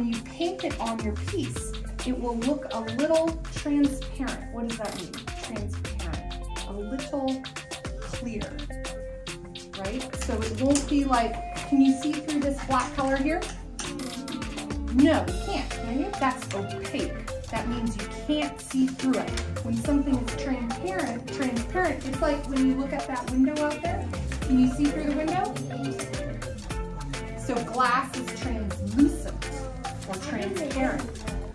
when you paint it on your piece, it will look a little transparent. What does that mean? Transparent. A little clear, right? So it won't be like, can you see through this black color here? No, you can't, right? That's opaque. That means you can't see through it. When something is transparent, transparent, it's like when you look at that window out there. Can you see through the window? So glass is translucent or transparent.